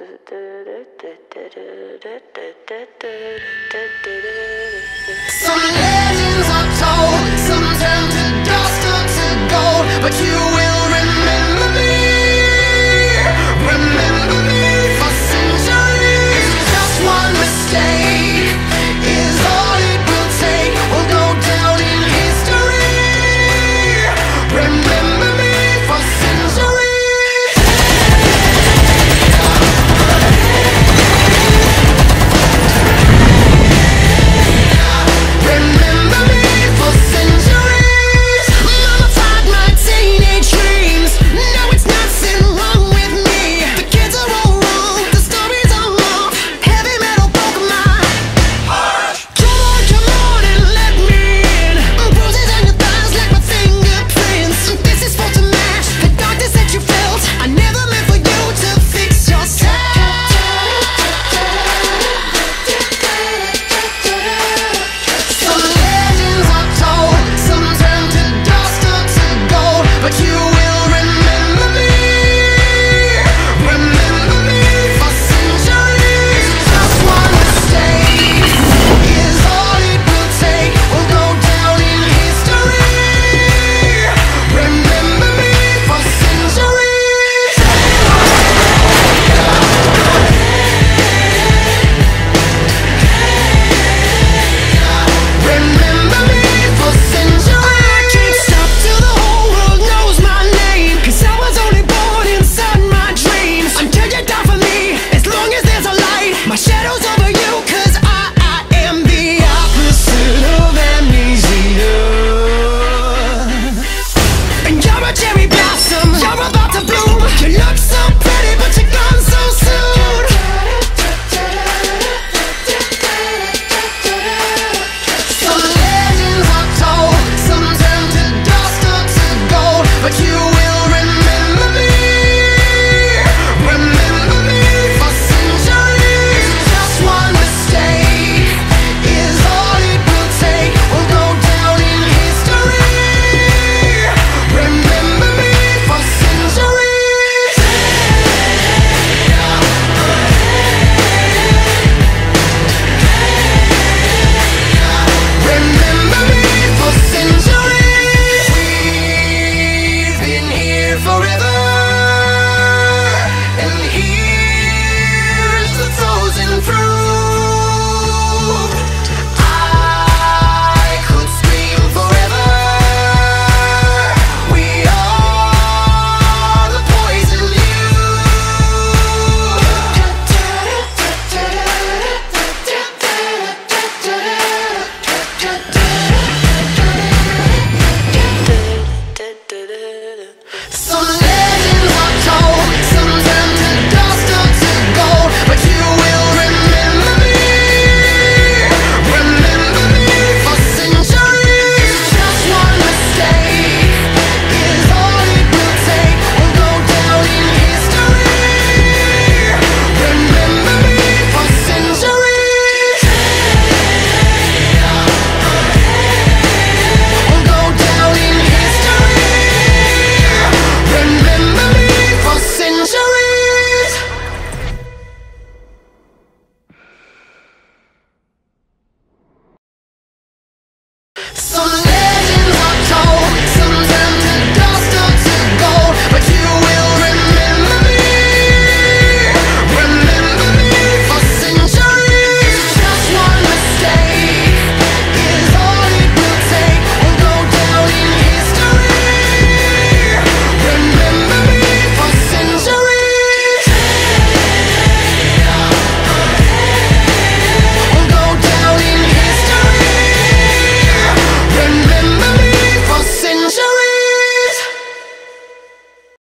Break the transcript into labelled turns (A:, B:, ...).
A: Some legends are told,